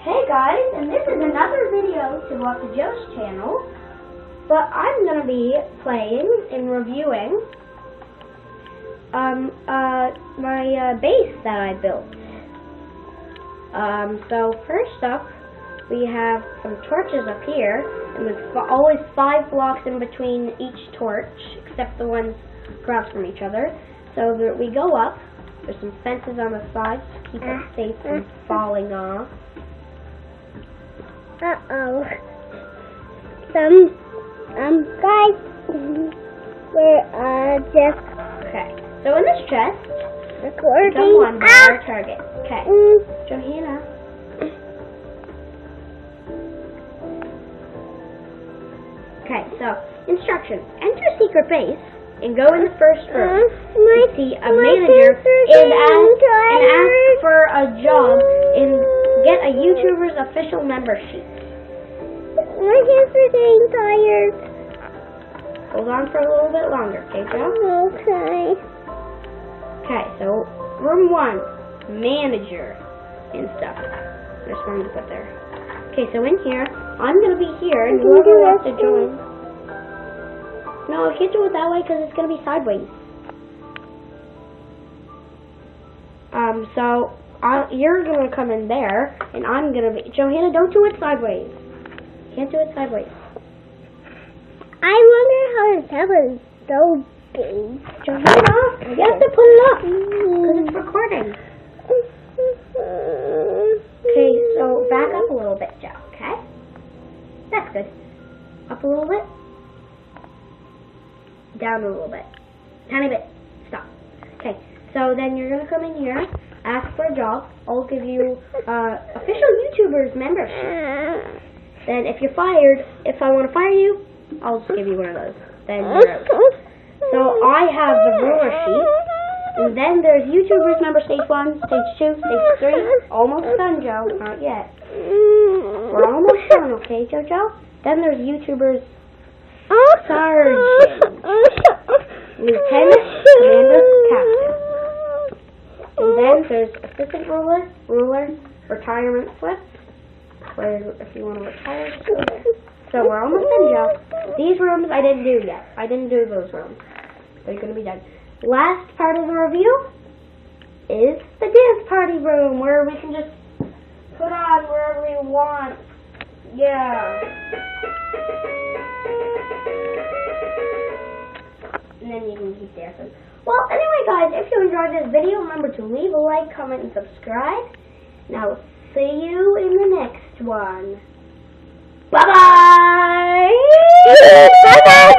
Hey guys, and this is another video to Walk to Joe's channel, but I'm going to be playing and reviewing um, uh, my uh, base that I built. Um, so first up, we have some torches up here, and there's always five blocks in between each torch, except the ones across from each other. So that we go up, there's some fences on the sides to keep us safe from falling off. Uh-oh. Some, um, guys, we're, uh, just Okay. So in this chest, recording. jump one by Ah! our target. Okay. Mm, Johanna. Okay, so instructions. Enter secret base and go in the first uh, room. my, See a manager and ask and ask for a job a YouTuber's official membership. My sister's getting tired. Hold on for a little bit longer, okay, Joe? Okay. Okay, so room one, manager and stuff. There's one to put there. Okay, so in here, I'm gonna be here, and whoever wants to join. No, I can't do it that way because it's gonna be sideways. Um, so I, you're gonna come in there, and I'm gonna be. Johanna, don't do it sideways. Can't do it sideways. I wonder how the seven so big. Johanna, you have to put it up because it's recording. Okay, so back up a little bit, Joe, okay? That's good. Up a little bit. Down a little bit. Tiny bit. Stop. Okay, so then you're going to come in here, ask for a job. I'll give you uh, official YouTubers membership. Then if you're fired, if I want to fire you, I'll just give you one of those. Then you're out. So I have the ruler sheet. And then there's YouTubers member stage one, stage two, stage three. Almost done, Joe. Not yet. We're almost done, okay, JoJo? Then there's YouTubers Sergeant. Lieutenant, Commander, then there's assistant ruler, ruler, retirement slip. Where if you want to retire. So we're almost done, Joe. These rooms I didn't do yet. I didn't do those rooms. They're gonna be done. Last part of the review is the dance party room where we can just put on wherever we want. Yeah. And then you can keep dancing. Well, Guys, if you enjoyed this video, remember to leave a like, comment, and subscribe. And I will see you in the next one. Bye-bye! Bye-bye!